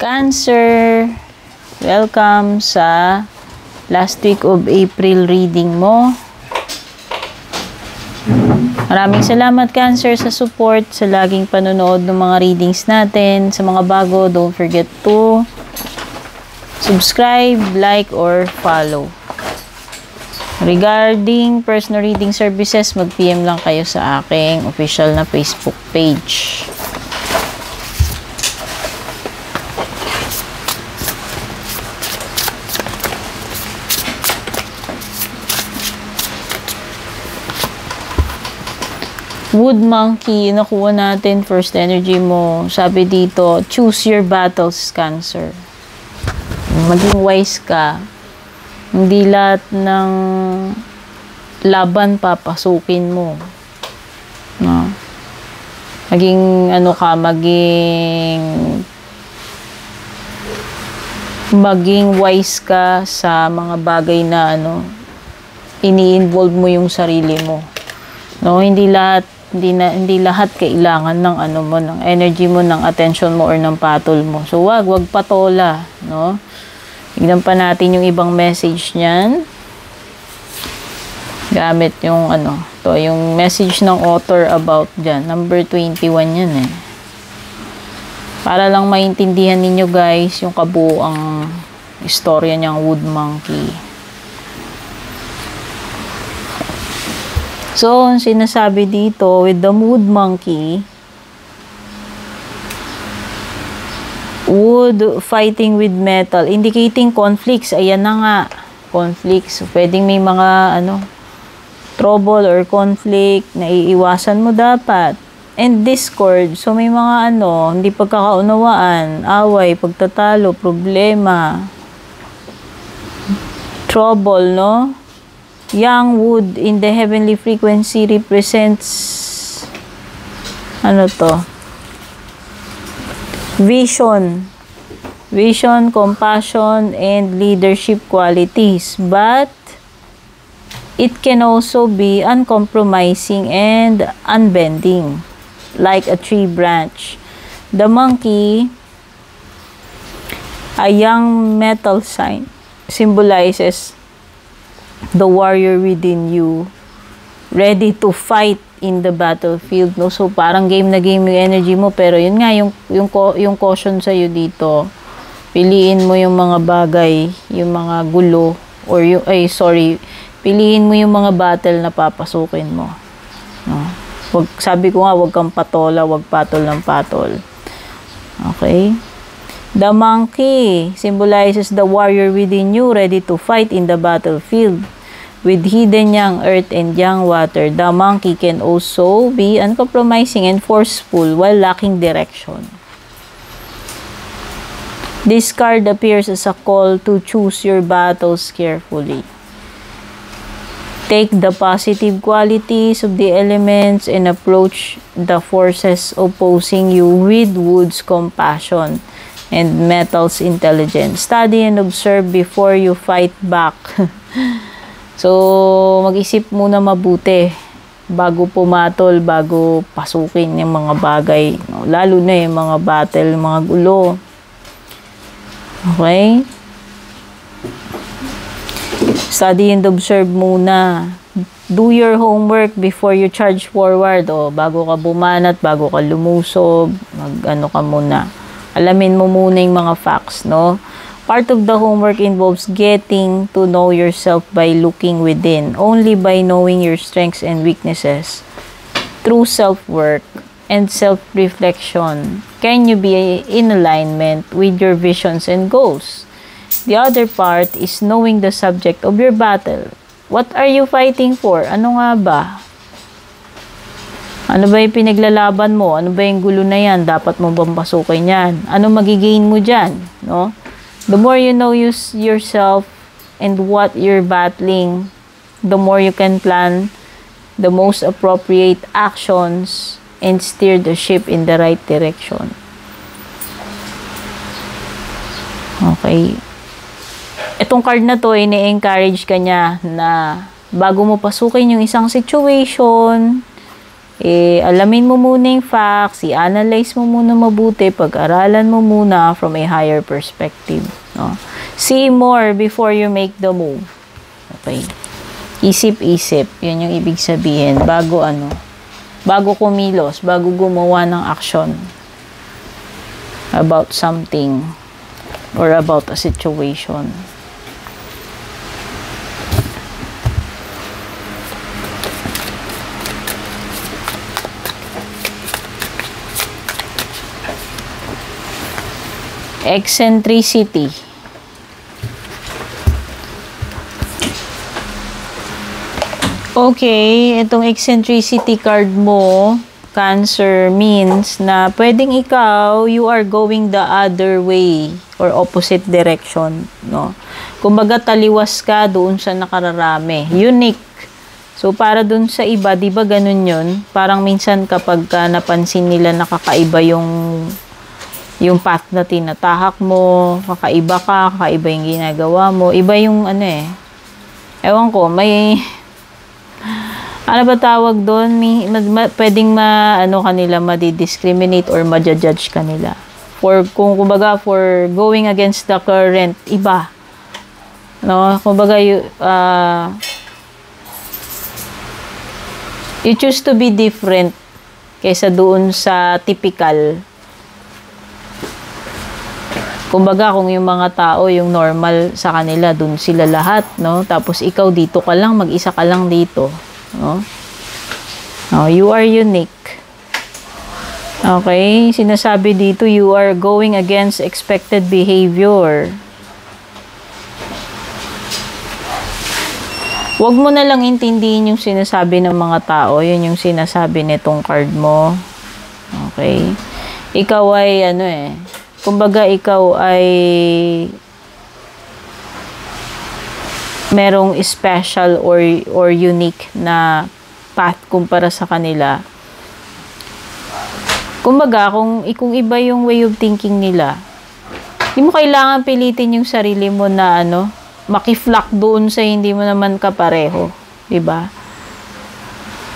Cancer, welcome sa last week of April reading mo. Maraming salamat Cancer sa support, sa laging panonood ng mga readings natin. Sa mga bago, don't forget to subscribe, like, or follow. Regarding personal reading services, mag-PM lang kayo sa aking official na Facebook page. Wood Monkey, nakuha natin first energy mo. Sabi dito, choose your battles, Cancer. Maging wise ka. Hindi lahat ng laban papasukin mo. No? Maging ano ka, maging maging wise ka sa mga bagay na ano ini-involve mo yung sarili mo. No, hindi lahat hindi na hindi lahat kailangan ng ano mo ng energy mo ng attention mo or ng patol mo. So wag wag patola no? Tignan pa natin yung ibang message niyan. Gamit yung ano to yung message ng author about diyan number 21 yan eh. Para lang maintindihan ninyo guys yung kabuang istorya niyang wood monkey So, ang sinasabi dito with the mood monkey, wood fighting with metal, indicating conflicts. Ayan na nga, conflicts. Pwedeng may mga ano, trouble or conflict na iiwasan mo dapat. And discord. So, may mga ano, hindi pagkakaunawaan, away, pagtatalo, problema, trouble, no? Young wood in the heavenly frequency represents ano to? Vision. Vision compassion and leadership qualities. But it can also be uncompromising and unbending like a tree branch. The monkey a young metal sign symbolizes the warrior within you ready to fight in the battlefield no? So parang game na game yung energy mo pero yun nga yung yung yung caution sa iyo dito piliin mo yung mga bagay yung mga gulo or yung ay sorry piliin mo yung mga battle na papasukin mo no? Wag sabi ko nga wag kang patola wag patol ng patol. Okay The monkey symbolizes the warrior within you ready to fight in the battlefield. With hidden young earth and young water, the monkey can also be uncompromising and forceful while lacking direction. This card appears as a call to choose your battles carefully. Take the positive qualities of the elements and approach the forces opposing you with wood's compassion and metals intelligence. Study and observe before you fight back. so, mag-isip muna mabuti bago pumatol, bago pasukin yung mga bagay. Lalo na yung mga battle, mga gulo. Okay? Study and observe muna. Do your homework before you charge forward. O, bago ka bumanat, bago ka lumusob, mag-ano ka muna alamin mo muna yung mga facts, no? Part of the homework involves getting to know yourself by looking within. Only by knowing your strengths and weaknesses through self-work and self-reflection can you be in alignment with your visions and goals. The other part is knowing the subject of your battle. What are you fighting for? Ano nga ba? Ano ba yung pinaglalaban mo? Ano ba yung gulo na yan? Dapat mo bang pasukin yan? Ano magigain mo dyan? No? The more you know you, yourself and what you're battling, the more you can plan the most appropriate actions and steer the ship in the right direction. Okay. Itong card na to, ini-encourage ka niya na bago mo pasukin yung isang situation, eh, alamin mo muna yung facts, i-analyze mo muna mabuti, pag-aralan mo muna from a higher perspective. No? See more before you make the move. Okay. Isip-isip, yun yung ibig sabihin, bago ano, bago kumilos, bago gumawa ng action about something or about a situation. Eccentricity. Okay, itong eccentricity card mo, Cancer, means na pwedeng ikaw, you are going the other way or opposite direction, no? Kumbaga taliwas ka doon sa nakararami. Unique. So, para doon sa iba, di ba ganun yun? Parang minsan kapag ka napansin nila nakakaiba yung yung path na tinatahak mo, kakaiba ka, kakaiba yung ginagawa mo, iba yung ano eh. Ewan ko, may ano ba tawag doon? May, ma, ma, pwedeng ma, ano kanila, madi-discriminate or ma-judge kanila. For, kung kumbaga, for going against the current, iba. No? Kumbaga, you, uh, you choose to be different kaysa doon sa typical Kumbaga, kung yung mga tao, yung normal sa kanila, dun sila lahat, no? Tapos ikaw dito ka lang, mag-isa ka lang dito, no? No, you are unique. Okay? Sinasabi dito, you are going against expected behavior. Huwag mo na lang intindihin yung sinasabi ng mga tao. Yun yung sinasabi nitong card mo. Okay? Ikaw ay ano eh, kumbaga ikaw ay merong special or or unique na path kumpara sa kanila. Kumbaga, kung, kung iba yung way of thinking nila, hindi mo kailangan pilitin yung sarili mo na ano, makiflock doon sa hindi mo naman kapareho. 'di ba?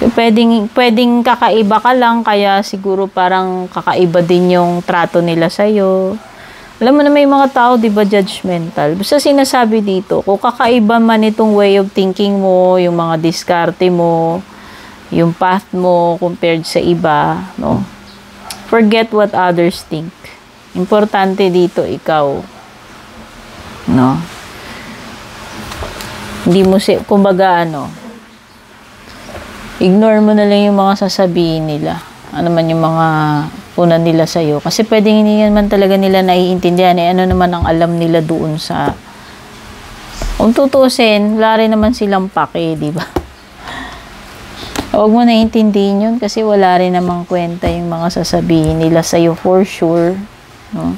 Pwedeng, pwedeng kakaiba ka lang, kaya siguro parang kakaiba din yung trato nila sa'yo. Alam mo na may mga tao, di ba, judgmental. Basta sinasabi dito, kung kakaiba man itong way of thinking mo, yung mga diskarte mo, yung path mo compared sa iba, no? Forget what others think. Importante dito ikaw. No? Hindi mo si, kumbaga ano, ignore mo na lang yung mga sasabihin nila. Ano man yung mga una nila sa'yo. Kasi pwedeng hindi naman talaga nila naiintindihan. Eh, ano naman ang alam nila doon sa... Kung tutusin, wala rin naman silang pake, di ba? Huwag mo naiintindihin yun kasi wala rin namang kwenta yung mga sasabihin nila sa'yo for sure. No?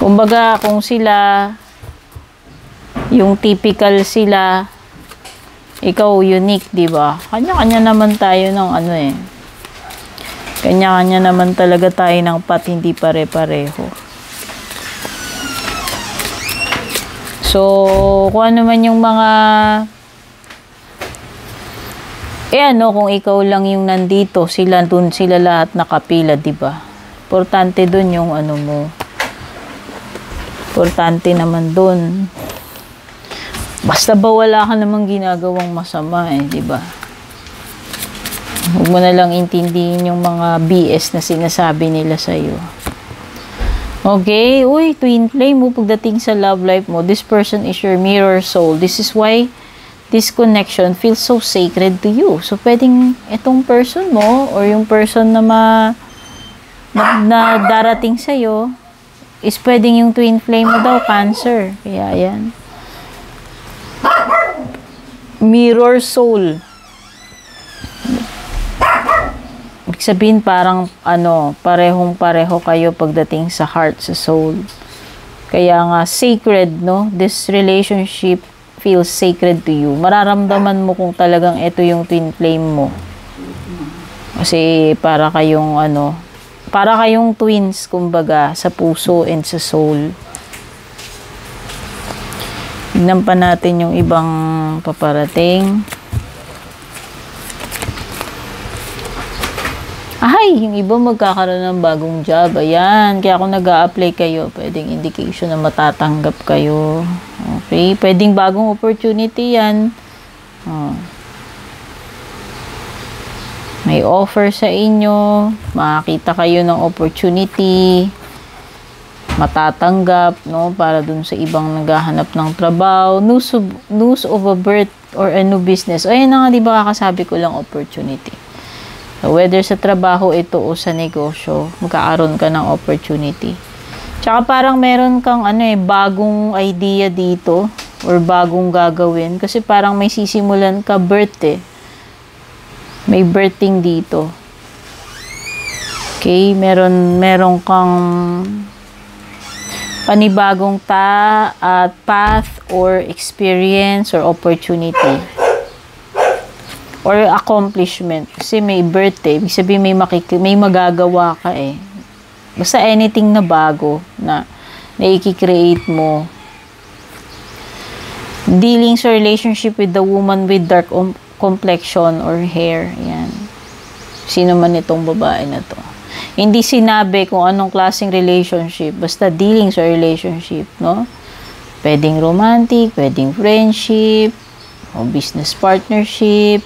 Kumbaga, kung sila yung typical sila, ikaw unique, di ba? Kanya-kanya naman tayo ng ano eh. Kanya-kanya naman talaga tayo ng pat, hindi pare-pareho. So, kung ano man yung mga eh ano, kung ikaw lang yung nandito, sila dun, sila lahat nakapila, di ba? Importante dun yung ano mo. Importante naman dun Basta ba wala ka namang ginagawang masama eh, di ba? Huwag mo na lang intindihin yung mga BS na sinasabi nila sa iyo. Okay, uy, twin flame mo pagdating sa love life mo, this person is your mirror soul. This is why this connection feels so sacred to you. So, pwedeng itong person mo or yung person na ma na, na darating sa'yo is pwedeng yung twin flame mo daw, cancer. Kaya yan mirror soul. Ibig sabihin parang ano, parehong pareho kayo pagdating sa heart, sa soul. Kaya nga sacred, no? This relationship feels sacred to you. Mararamdaman mo kung talagang ito yung twin flame mo. Kasi para kayong ano, para kayong twins kumbaga sa puso and sa soul. Tignan pa natin yung ibang paparating. Ay, yung iba magkakaroon ng bagong job. Ayan, kaya kung nag apply kayo, pwedeng indication na matatanggap kayo. Okay, pwedeng bagong opportunity yan. Oh. May offer sa inyo, makakita kayo ng opportunity, matatanggap, no, para dun sa ibang naghahanap ng trabaho, news of, news of a birth or a new business. Ayun na nga, di ba kakasabi ko lang opportunity. Whether sa trabaho ito o sa negosyo, magkakaroon ka ng opportunity. Tsaka parang meron kang ano eh, bagong idea dito or bagong gagawin kasi parang may sisimulan ka birth eh. May birthing dito. Okay, meron meron kang panibagong ta at path or experience or opportunity or accomplishment. Kasi may birthday, ibig sabihin may, makik- may magagawa ka eh. Basta anything na bago na na i-create mo. Dealing sa relationship with the woman with dark complexion or hair. Yan. Sino man itong babae na to. Hindi sinabi kung anong klaseng relationship. Basta dealing sa relationship, no? Pwedeng romantic, pwedeng friendship, o business partnership,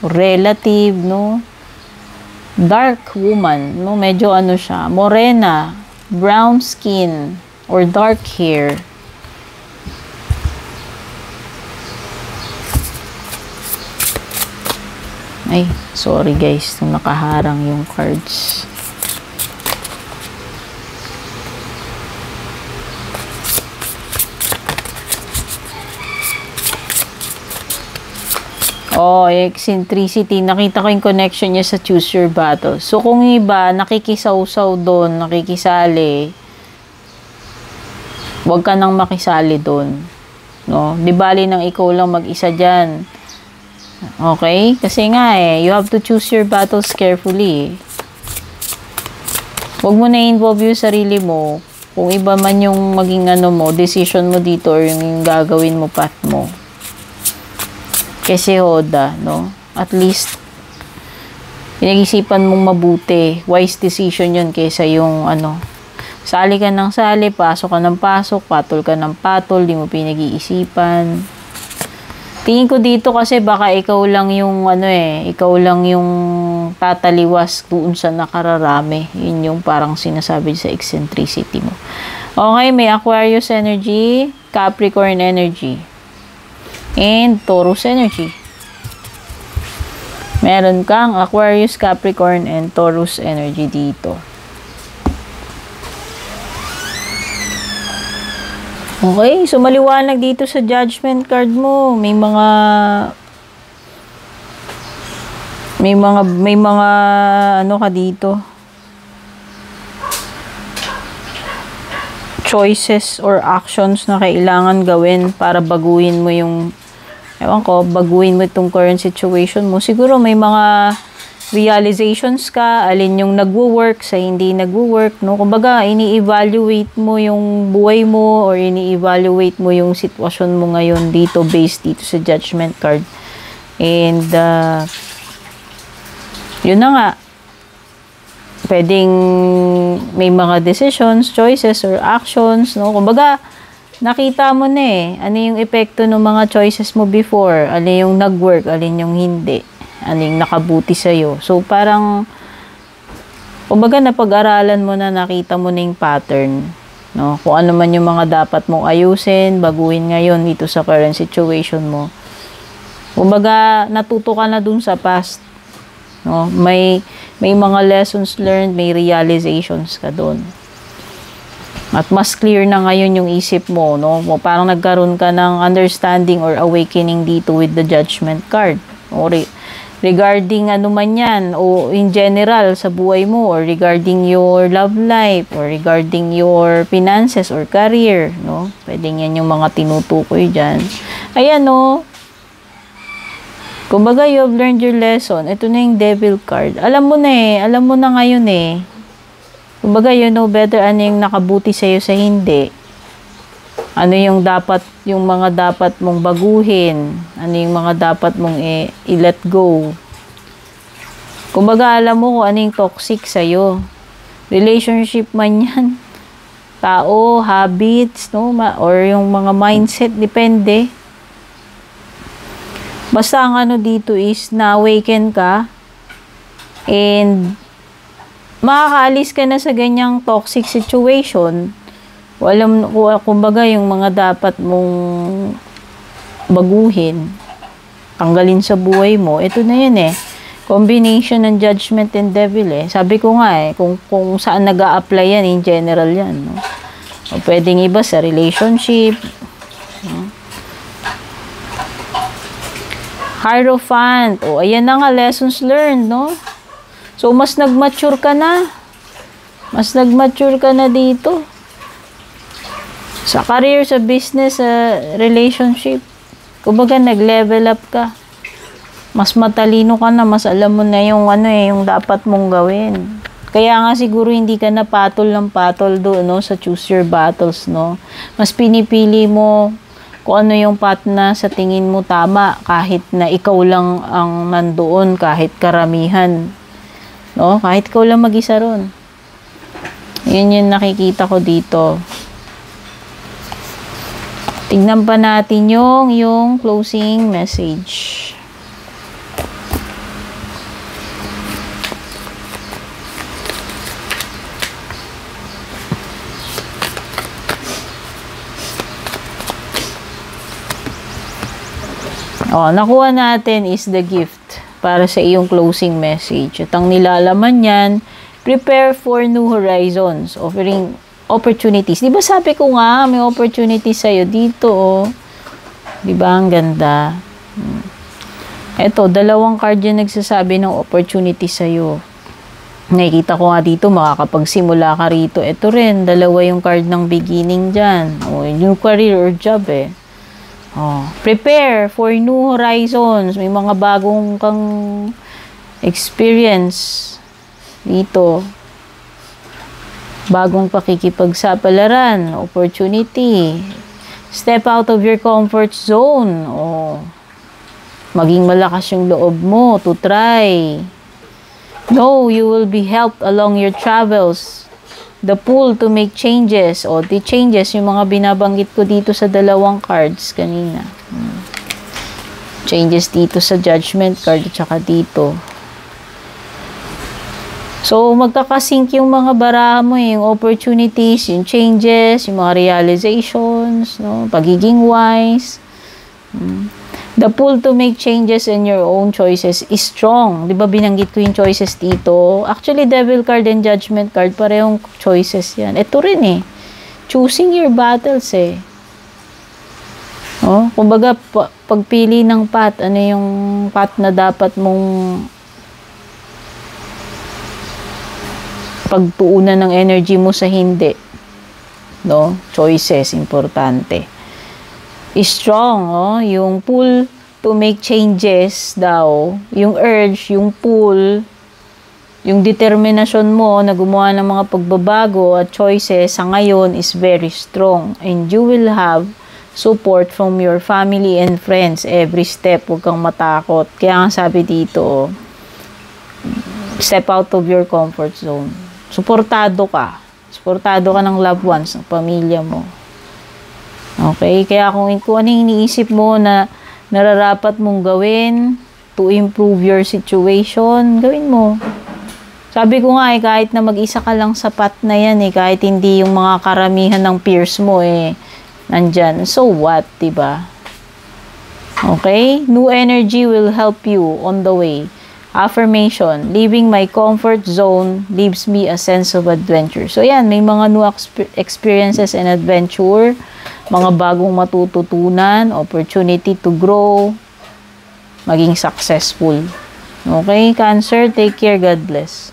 relative, no? Dark woman, no? Medyo ano siya, morena, brown skin, or dark hair. Ay, sorry guys, nung nakaharang yung cards. Oh, eccentricity. Nakita ko yung connection niya sa choose your battle. So, kung iba, nakikisaw-saw doon, nakikisali, huwag ka nang makisali doon. No? Di bali nang ikaw lang mag-isa dyan. Okay? Kasi nga eh, you have to choose your battles carefully. Huwag mo na-involve yung sarili mo. Kung iba man yung maging ano mo, decision mo dito or yung gagawin mo, path mo kasi Hoda, no? At least, pinag-isipan mong mabuti. Wise decision yun kaysa yung, ano, sali ka ng sali, pasok ka ng pasok, patol ka ng patol, di mo pinag-iisipan. Tingin ko dito kasi baka ikaw lang yung, ano eh, ikaw lang yung tataliwas doon sa nakararami. Yun yung parang sinasabi sa eccentricity mo. Okay, may Aquarius energy, Capricorn energy and Taurus energy. Meron kang Aquarius, Capricorn, and Taurus energy dito. Okay, so maliwanag dito sa judgment card mo. May mga may mga may mga ano ka dito. choices or actions na kailangan gawin para baguhin mo yung ewan ko, baguhin mo itong current situation mo. Siguro may mga realizations ka, alin yung nagwo-work sa hindi nagwo-work, no? Kumbaga, ini-evaluate mo yung buhay mo or ini-evaluate mo yung sitwasyon mo ngayon dito based dito sa judgment card. And, uh, yun na nga, pwedeng may mga decisions, choices, or actions, no? Kumbaga, nakita mo na eh, ano yung epekto ng mga choices mo before, ano yung nag-work, alin yung hindi, yung nakabuti sa'yo. So, parang, kumbaga napag-aralan mo na, nakita mo na yung pattern, no? Kung ano man yung mga dapat mong ayusin, baguhin ngayon dito sa current situation mo. Kumbaga, natuto ka na dun sa past, no? May, may mga lessons learned, may realizations ka doon. At mas clear na ngayon yung isip mo, no? Parang nagkaroon ka ng understanding or awakening dito with the judgment card. O regarding ano man yan, o in general sa buhay mo, or regarding your love life, or regarding your finances or career, no? Pwedeng yan yung mga tinutukoy dyan. Ayan, no? Kumbaga, you have learned your lesson. Ito na yung devil card. Alam mo na eh. Alam mo na ngayon eh Kumbaga, you know better ano yung nakabuti sa'yo sa hindi. Ano yung dapat, yung mga dapat mong baguhin? Ano yung mga dapat mong i- i-let go? Kumbaga, alam mo kung ano yung toxic sa'yo. Relationship man yan. Tao, habits, no? Or yung mga mindset, depende. Basta ang ano dito is na-awaken ka and makakaalis ka na sa ganyang toxic situation. Walam, kumbaga yung mga dapat mong baguhin, tanggalin sa buhay mo, ito na yun eh. Combination ng judgment and devil eh. Sabi ko nga eh, kung, kung saan nag apply yan, in general yan. No? O pwedeng iba sa relationship. No? Hierophant. O, ayan na nga, lessons learned, no? So, mas nag-mature ka na. Mas nag-mature ka na dito. Sa career, sa business, sa relationship. Kumbaga, nag-level up ka. Mas matalino ka na, mas alam mo na yung ano eh, yung dapat mong gawin. Kaya nga siguro hindi ka na patol ng patol do no, sa choose your battles, no. Mas pinipili mo kung ano yung path na sa tingin mo tama kahit na ikaw lang ang nandoon kahit karamihan no kahit ikaw lang mag-isa ron yun yung nakikita ko dito tingnan pa natin yung yung closing message Oh, nakuha natin is the gift para sa iyong closing message. At ang nilalaman niyan, prepare for new horizons, offering opportunities. Di ba sabi ko nga, may opportunities sa'yo dito, oh. Di ba, ang ganda. Hmm. Eto, dalawang card yan nagsasabi ng opportunity sa'yo. Nakikita ko nga dito, makakapagsimula ka rito. Ito rin, dalawa yung card ng beginning dyan. O, new career or job eh. Oh, prepare for new horizons. May mga bagong kang experience dito. Bagong pakikipagsapalaran, opportunity. Step out of your comfort zone. Oh, maging malakas yung loob mo to try. No, you will be helped along your travels the pull to make changes o the changes yung mga binabanggit ko dito sa dalawang cards kanina hmm. changes dito sa judgment card at saka dito so magkakasink yung mga baraha mo eh, yung opportunities yung changes yung mga realizations no pagiging wise hmm. The pull to make changes in your own choices is strong. Di ba binanggit ko yung choices dito? Actually, devil card and judgment card, parehong choices yan. Ito rin eh. Choosing your battles eh. Oh, kumbaga, pa, pagpili ng path, ano yung path na dapat mong pagtuunan ng energy mo sa hindi. No? Choices, importante strong, oh, yung pull to make changes daw, yung urge, yung pull, yung determinasyon mo na gumawa ng mga pagbabago at choices sa ngayon is very strong and you will have support from your family and friends every step. Huwag kang matakot. Kaya nga sabi dito, step out of your comfort zone. Suportado ka. Suportado ka ng loved ones, ng pamilya mo. Okay? Kaya kung, kung ano yung iniisip mo na nararapat mong gawin to improve your situation, gawin mo. Sabi ko nga eh, kahit na mag-isa ka lang sapat na yan eh, kahit hindi yung mga karamihan ng peers mo eh, nandyan. So what, ba? Diba? Okay? New energy will help you on the way. Affirmation, leaving my comfort zone leaves me a sense of adventure. So yan, may mga new experiences and adventure mga bagong matututunan, opportunity to grow, maging successful. Okay, Cancer, take care. God bless.